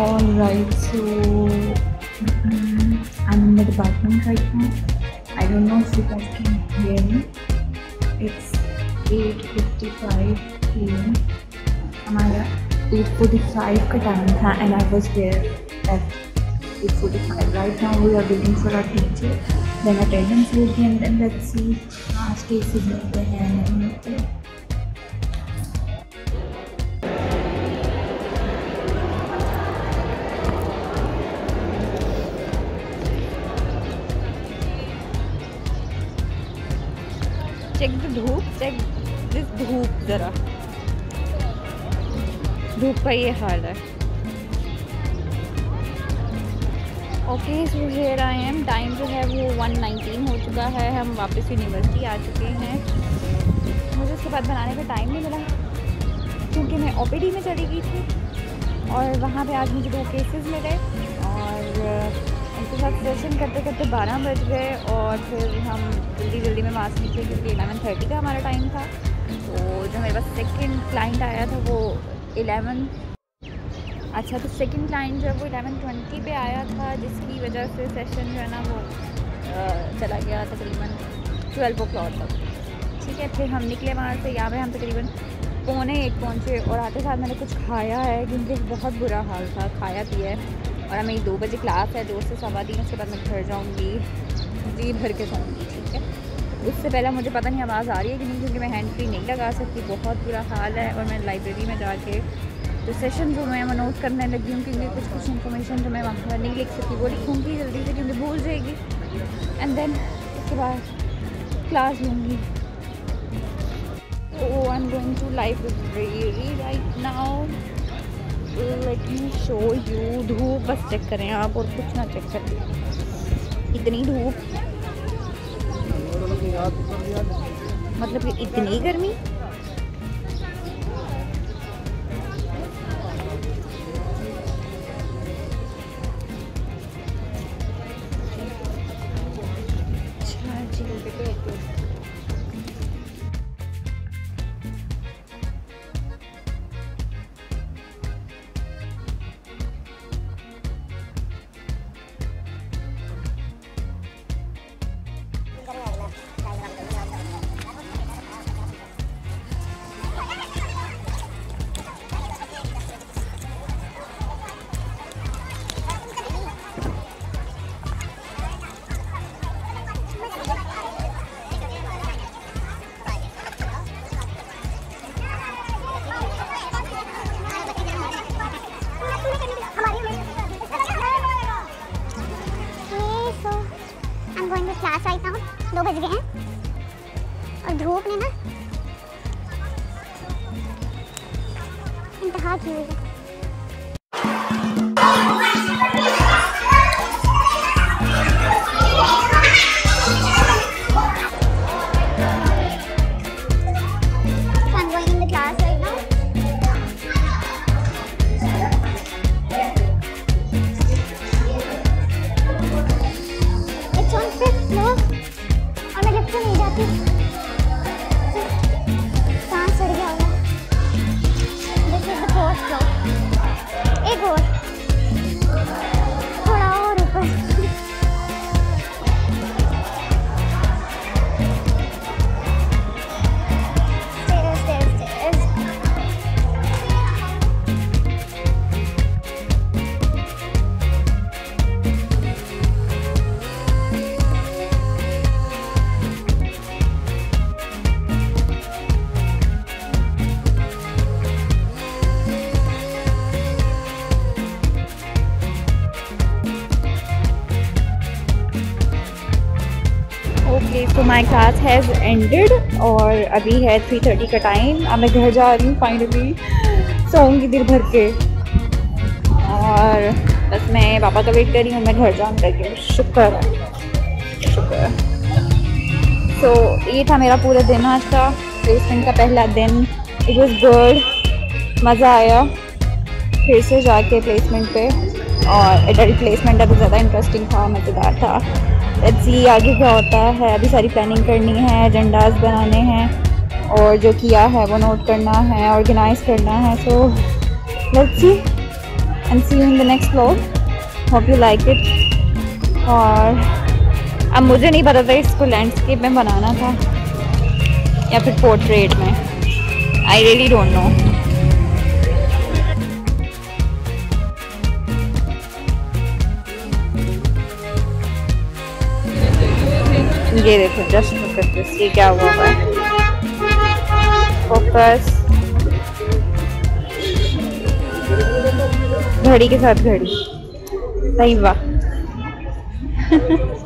Alright, so mm, I'm in the department right now. I don't know if you guys can hear me. It's 8.55 pm. हमारा 8.45 का time था and I was there at 8.45. Right now we are waiting for our teacher. Then attendance होगी and then let's see class cases मिलते हैं नहीं मिलते check the धूप, check this धूप ज़रा। धूप का ये हाल है। Okay so here I am time जो है वो 119 हो चुका है। हम वापस यूनिवर्सिटी आ चुके हैं। मुझे उसके बाद बनाने का टाइम नहीं मिला। क्योंकि मैं ओपीडी में चली गई थी। और वहाँ पे आज मुझे दो केसेस मिले। उनके साथ सेशन करते करते बारह बज गए और फिर हम जल्दी जल्दी में वहाँ से निकले क्योंकि एलेवन थर्टी का हमारा टाइम था। तो जो मेरे पास सेकेंड क्लाइंट आया था वो एलेवन अच्छा तो सेकेंड क्लाइंट जो है वो एलेवन ट्वेंटी पे आया था, जिसकी वजह से सेशन जो है ना वो चला गया तकरीबन ट्वेल्व ओ क्लॉक तक। ठीक है, फिर हम निकले वहाँ से, यहाँ पे हम तकरीबन पौने एक पहुँचे और आते साथ मैंने कुछ खाया है, क्योंकि बहुत बुरा हाल था, खाया पिया है। और हमें दो बजे क्लास है दो से सवा तीन उसके बाद मैं घर जाऊँगी। जी भर के जाऊँगी ठीक है? उससे पहले मुझे पता नहीं आवाज़ आ रही है कि नहीं क्योंकि मैं हैंड फ्री नहीं लगा सकती। बहुत बुरा हाल है और मैं लाइब्रेरी में जाके जो सेशन जो मैं वो नोट करने लगी हूँ क्योंकि कुछ कुछ इन्फॉर्मेशन जो मैं वहाँ पर नहीं लिख सकती वो लिखूँगी जल्दी से क्योंकि भूल जाएगी। एंड देन उसके बाद क्लास लूँगी। Oh, I'm going to library right now. Let me show you धूप, बस चेक करें आप और कुछ ना चेक करें। इतनी धूप। मतलब कि इतनी गर्मी? दो बज गए हैं। और धूप ने ना इंतहा की हुई है। Okay so my class has ended और अभी है थ्री थर्टी का टाइम अब मैं घर जा रही हूँ फाइनली सोऊँगी दिल भर के। और बस मैं पापा का वेट कर रही हूँ, मैं घर जाऊँ करके शुक्र शुक्र सो ये था मेरा पूरा दिन आज का। प्लेसमेंट का पहला दिन। इट वॉज़ गुड मज़ा आया। फिर से जाके प्लेसमेंट पे। और एडल्ट प्लेसमेंट तो ज़्यादा इंटरेस्टिंग था, मज़ेदार था। लेट्स सी आगे क्या होता है। अभी सारी प्लानिंग करनी है एजेंडाज बनाने हैं और जो किया है वो नोट करना है ऑर्गेनाइज करना है। So let's see and see in the next vlog hope you like it और अब मुझे नहीं पता था इसको लैंडस्केप में बनाना था या फिर पोर्ट्रेट में। आई रियली डोंट नो ये देखो जस्ट लुक एट दिस ये क्या हुआ है फोकस घड़ी के साथ घड़ी। सही वाह।